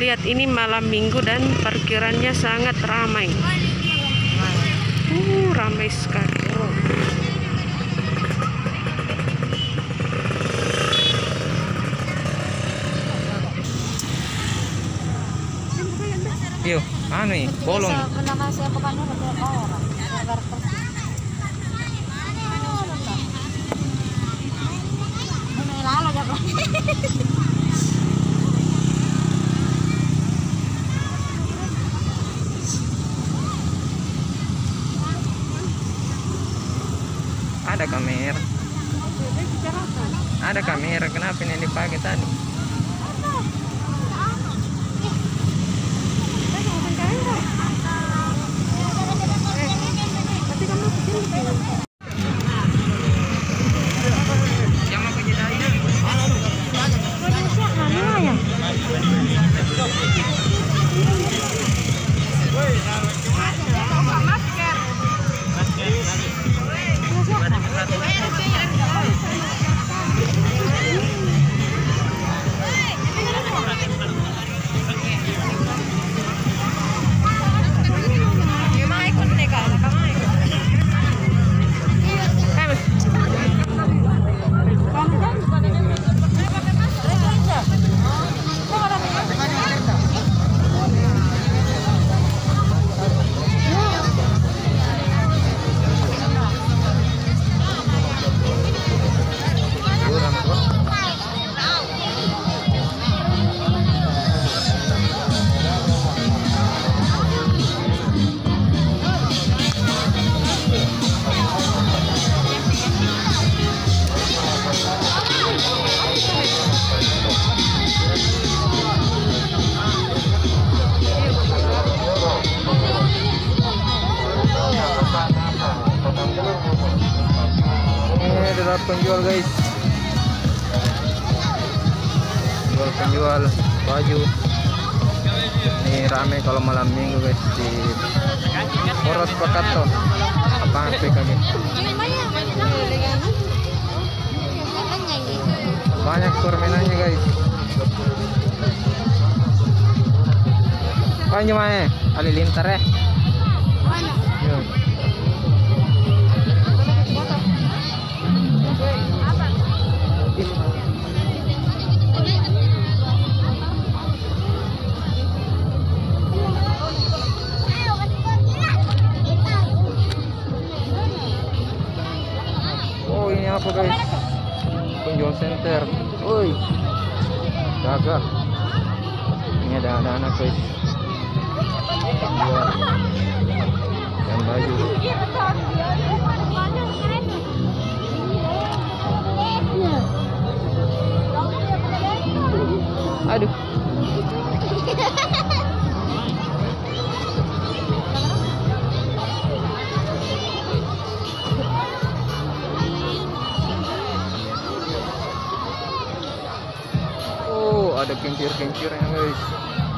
Lihat ini malam minggu dan parkirannya sangat ramai. Uh, ramai sekali. Oh. Yuk, anu nih, bolong. Lalo Ada kamera. Ada kamera, kenapa ini dipakai tadi? Yang penjual guys. Penjual penjual baju. Ini rame kalau malam minggu guys di Poros Pakato. Apa PKG? Banyak permainannya guys. Panjang mana? Halilintar ya. Ada kincir-kincirnya guys.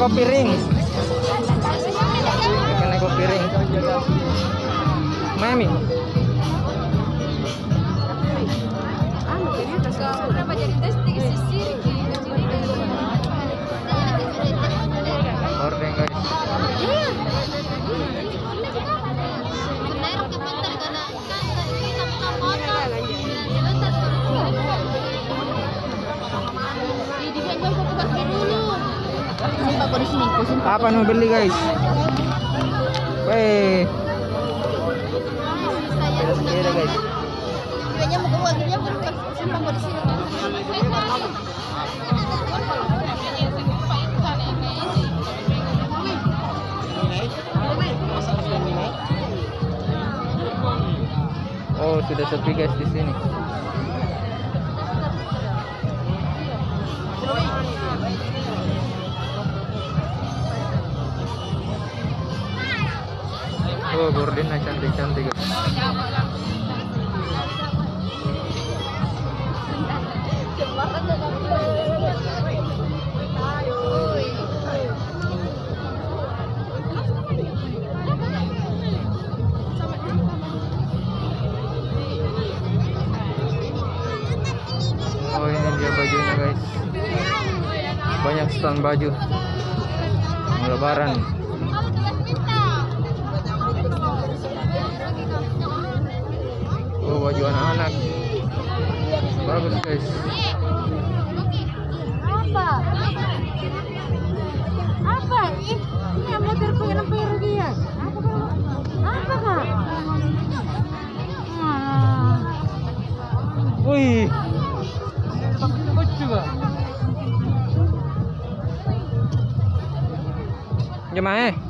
Kopi. Apa mau beli guys? Weh, guys. Kayaknya mau keluar, di sini. Oh sudah sepi guys di sini. Oh gordennya cantik cantik guys. Oh ini dia bajunya guys. Banyak stand baju. Lebaran. Guys. Apa? Apa? Ini motor ko ng pera dia. Apa ka? Apa ka? Ah. Wih. Gimana? eh?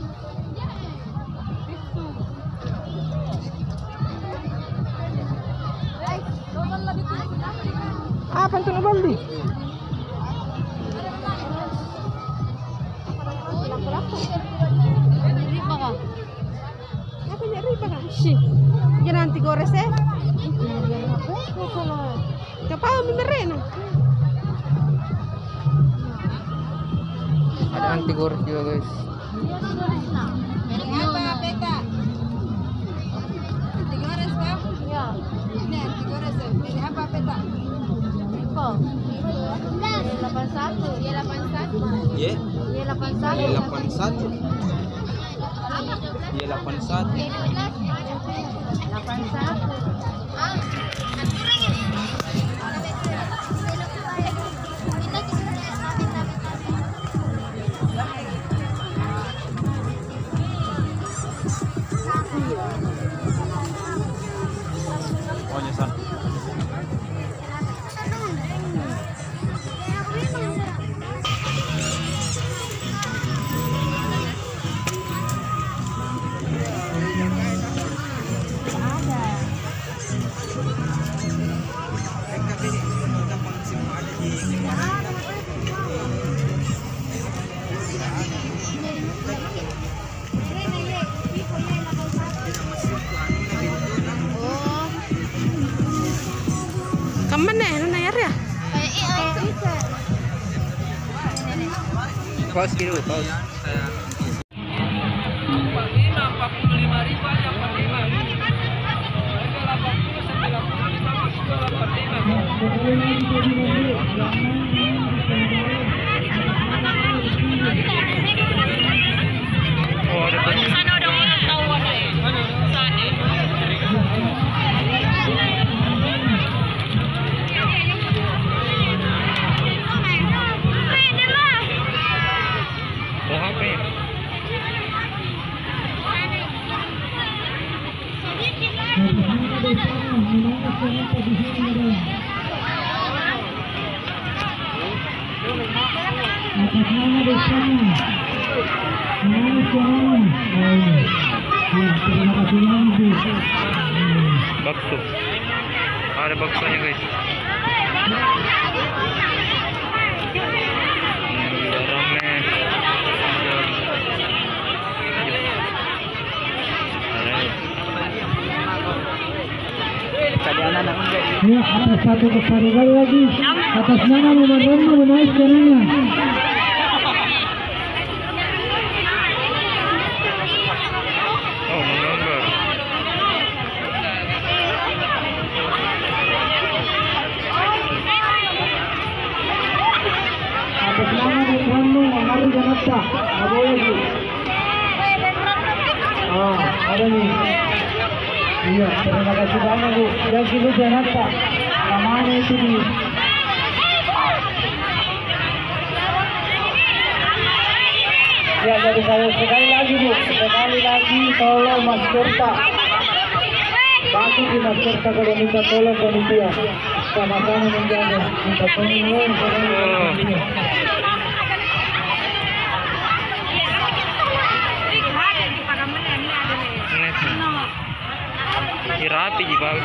Ye. Ye 81. Ye 81. Ye 81. 81. Ah. first with both. para bagso niya guys Ya, atas satu kesadaran lagi, atas nama nomor enam menaik jalannya. Iya, terima kasih banyak bu. Yang kilo dan Hatta. Namanya itu di. Ya, jadi saya sekali lagi bu, sekali lagi tolong Mas Tirta. Bantu di Mas Tirta kalau minta tolong panitia. Sama-sama menjaga. Minta tolong. Ini rapi ji bagus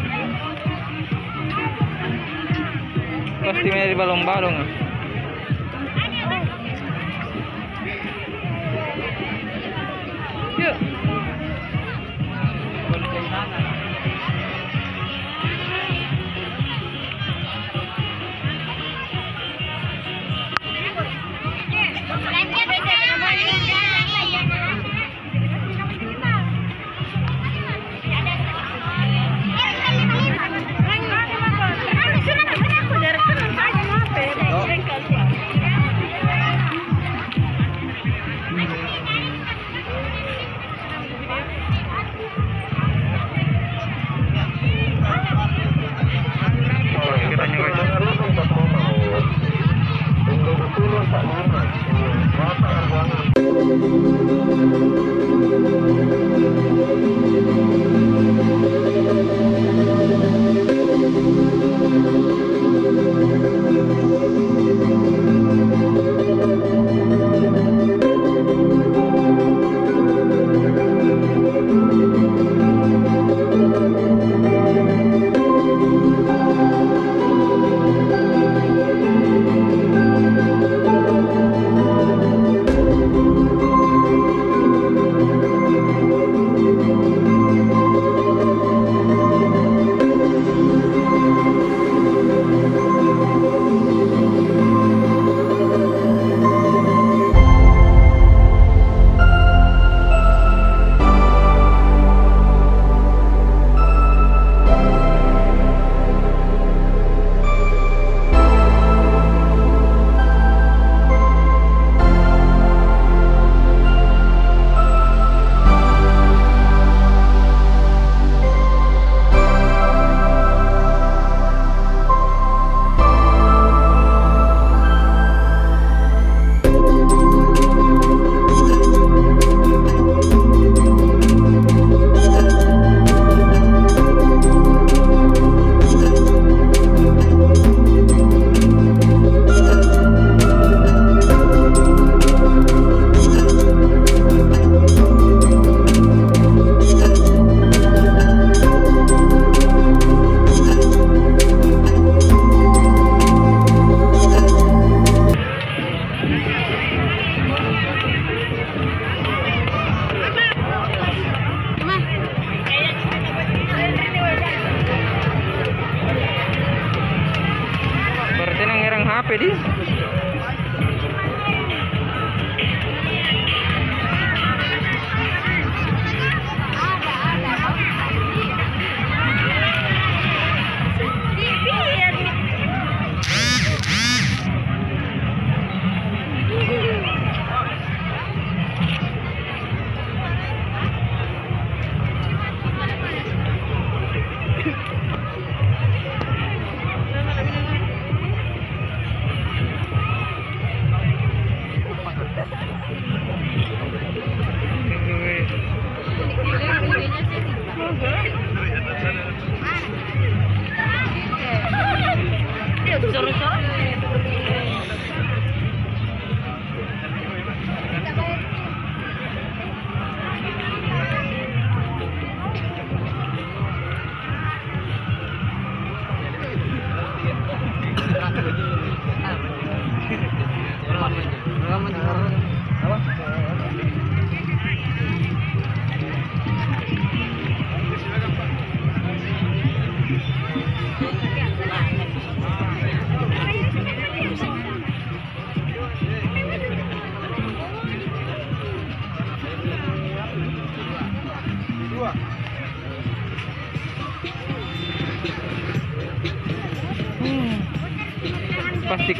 Pasti may balong-balong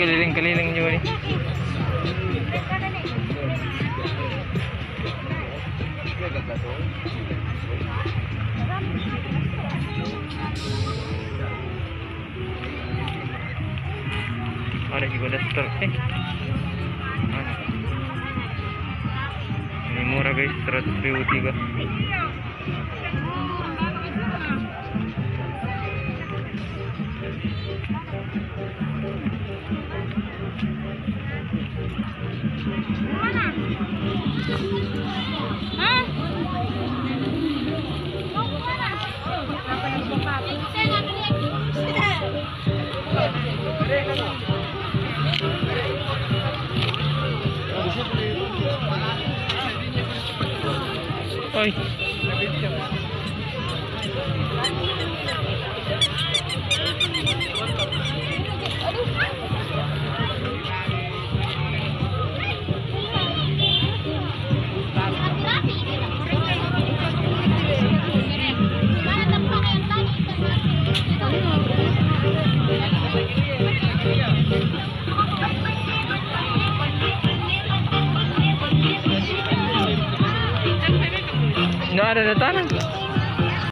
Pasti keliling-keliling juga nih. Ada juga daster eh. Ini murah guys, 100 ribu tiga. Oj. Para na tara.